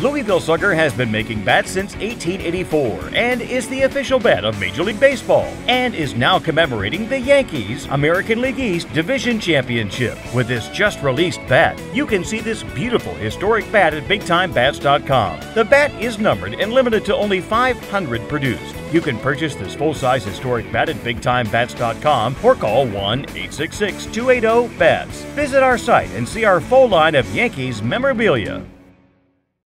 Louisville Slugger has been making bats since 1884 and is the official bat of Major League Baseball and is now commemorating the Yankees American League East Division Championship with this just released bat. You can see this beautiful historic bat at BigTimeBats.com. The bat is numbered and limited to only 500 produced. You can purchase this full-size historic bat at BigTimeBats.com or call 1-866-280-BATS. Visit our site and see our full line of Yankees memorabilia.